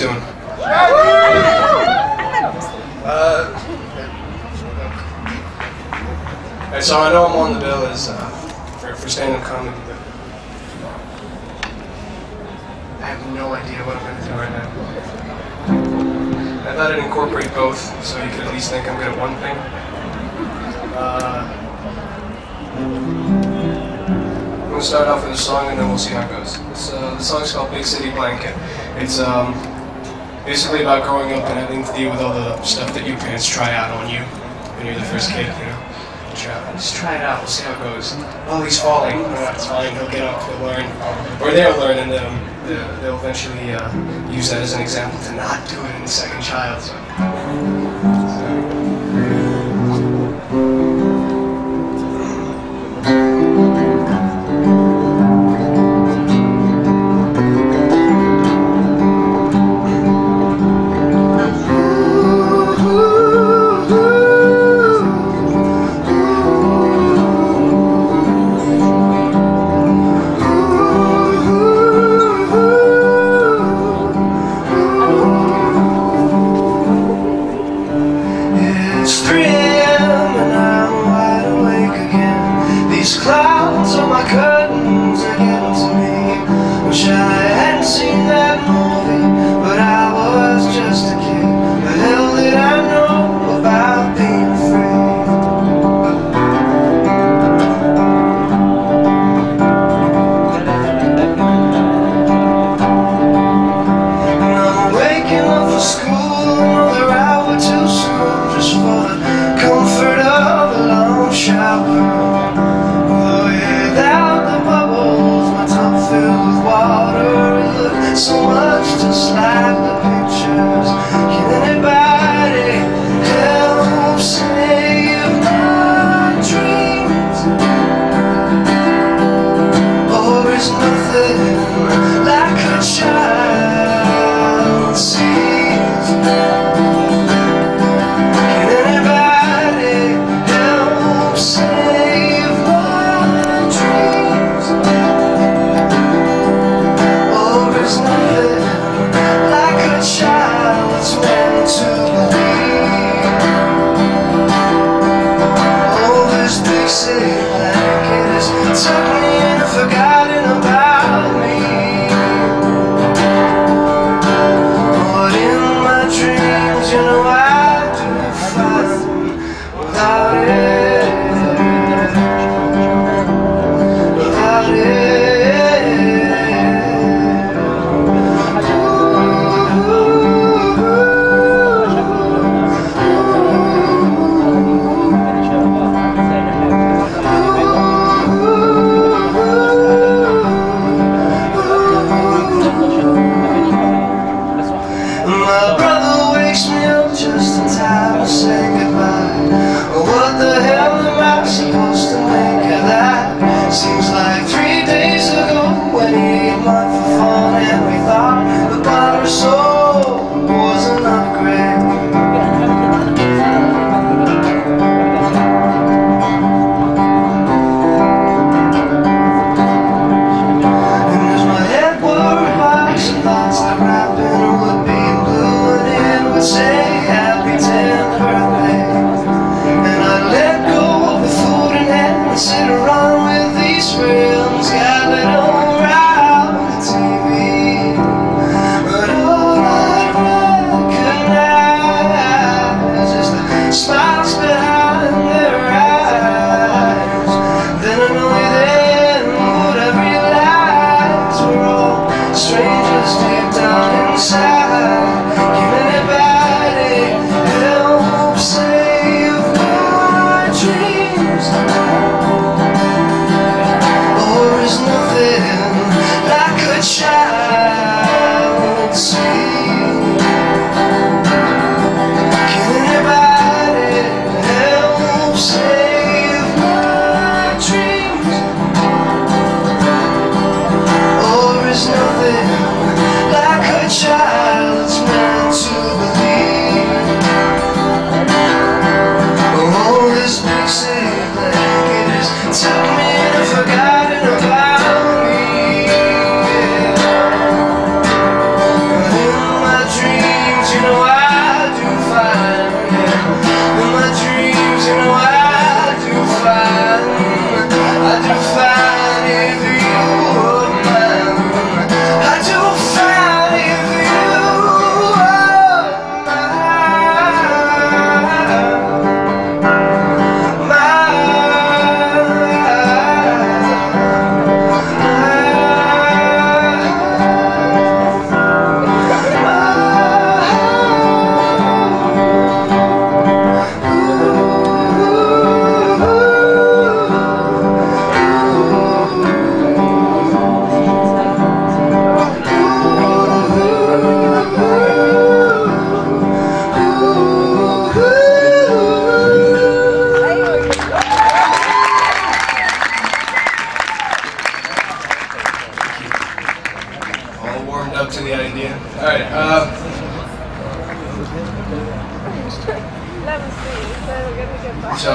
doing? Uh, so I know I'm on the bill as uh, for, for stand-up comedy, but I have no idea what I'm going to do right now. I thought I'd incorporate both, so you could at least think I'm good at one thing. Uh, I'm gonna start off with a song and then we'll see how it goes. Uh, the song's called Big City Blanket. It's um, basically about growing up and having to deal with all the stuff that your parents try out on you when you're the first kid, you know. Just try it out, we'll see how it goes. Oh, he's falling. Oh, fine, he'll get up, he'll learn. Or they'll learn and then um, they'll eventually uh, use that as an example to not do it in the second child. So.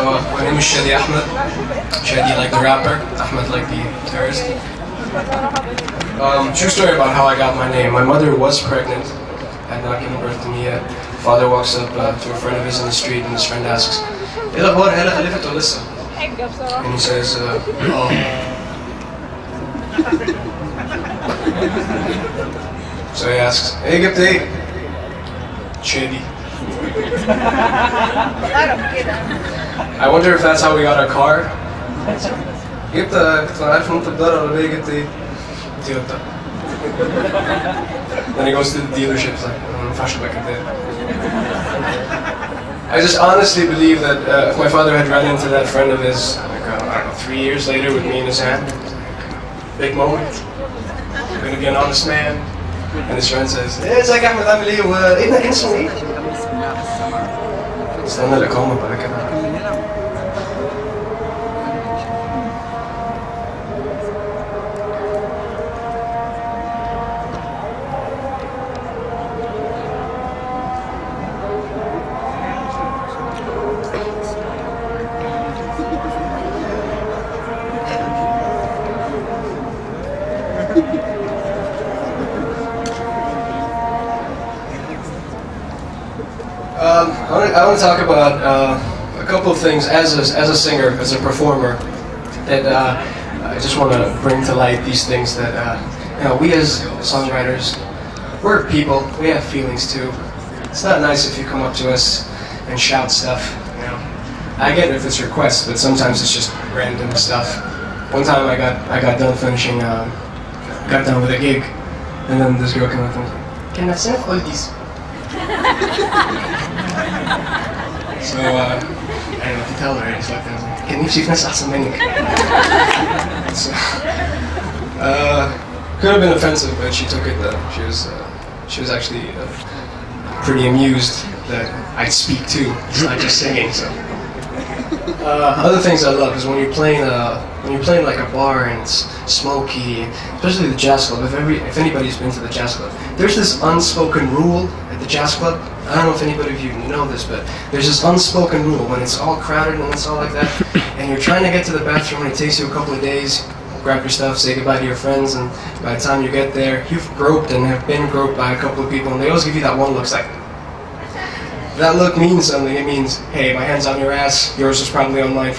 My name is Shady Ahmed. Shady like the rapper, Ahmed like the terrorist. Um, true story about how I got my name. My mother was pregnant, had not given birth to me yet. Father walks up uh, to a friend of his in the street and his friend asks, إيه الأخبار هلا خلفت ولا لسه؟ And he says, uh, oh. so he asks, Hey, جبت Shady. أعرف كده I wonder if that's how we got our car. جبت كنت عارف ان انت بتدور ولا ايه جبت ايه؟ تويوتا. Then he goes to the dealership he's like "Mm, ما ينفعش ابقى كداب. I just honestly believe that uh, if my father had run into that friend of his, like, uh, I don't know, three years later with me in his hand, big moment. Gonna be an honest man. And his friend says, ايه ازيك يا احمد عامل ايه؟ وابنك كان اسمه ايه؟ استنى الإقامة بعد كده. I want to I wanna talk about uh, a couple of things as a, as a singer, as a performer, that uh, I just want to bring to light these things that uh, you know, we as songwriters, we're people, we have feelings too. It's not nice if you come up to us and shout stuff, you know. I get it if it's requests, but sometimes it's just random stuff. One time I got I got done finishing, um, got done with a gig, and then this girl came up and like, "Can I sing all these?" So, uh, I don't know what to tell her. It's like, I was like, can you see So, uh, could have been offensive, but she took it though. She was, uh, she was actually uh, pretty amused that I'd speak too. Not just singing, so. Uh, other things I love is when you're playing a, when you're playing like a bar and it's smoky, especially the jazz club. If every if anybody's been to the jazz club, there's this unspoken rule at the jazz club I don't know if anybody of you know this, but there's this unspoken rule when it's all crowded and it's all like that, and you're trying to get to the bathroom and it takes you a couple of days. Grab your stuff, say goodbye to your friends, and by the time you get there, you've groped and have been groped by a couple of people, and they always give you that one look. It's like, that look means something. It means, hey, my hand's on your ass. Yours is probably on mine.